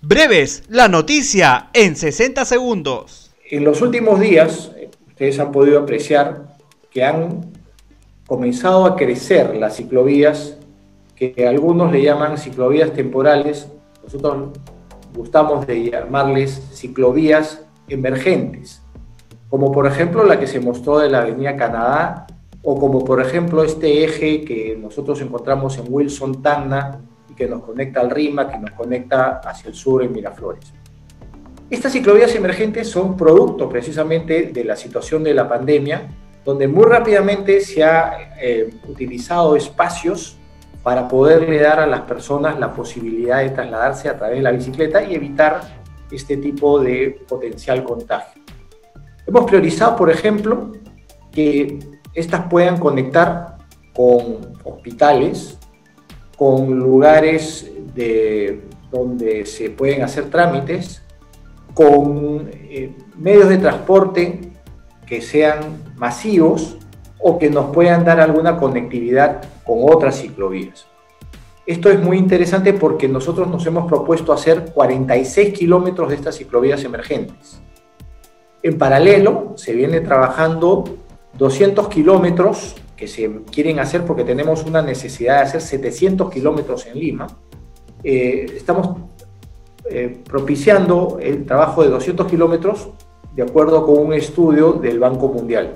Breves, la noticia en 60 segundos. En los últimos días, ustedes han podido apreciar que han comenzado a crecer las ciclovías, que algunos le llaman ciclovías temporales, nosotros gustamos de llamarles ciclovías emergentes, como por ejemplo la que se mostró de la Avenida Canadá, o como por ejemplo este eje que nosotros encontramos en Wilson Tacna que nos conecta al RIMA, que nos conecta hacia el sur en Miraflores. Estas ciclovías emergentes son producto precisamente de la situación de la pandemia, donde muy rápidamente se ha eh, utilizado espacios para poderle dar a las personas la posibilidad de trasladarse a través de la bicicleta y evitar este tipo de potencial contagio. Hemos priorizado, por ejemplo, que estas puedan conectar con hospitales, con lugares de, donde se pueden hacer trámites, con eh, medios de transporte que sean masivos o que nos puedan dar alguna conectividad con otras ciclovías. Esto es muy interesante porque nosotros nos hemos propuesto hacer 46 kilómetros de estas ciclovías emergentes. En paralelo, se viene trabajando 200 kilómetros que se quieren hacer porque tenemos una necesidad de hacer 700 kilómetros en Lima. Eh, estamos eh, propiciando el trabajo de 200 kilómetros de acuerdo con un estudio del Banco Mundial.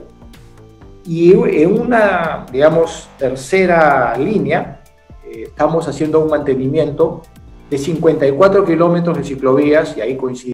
Y en una, digamos, tercera línea, eh, estamos haciendo un mantenimiento de 54 kilómetros de ciclovías, y ahí coincide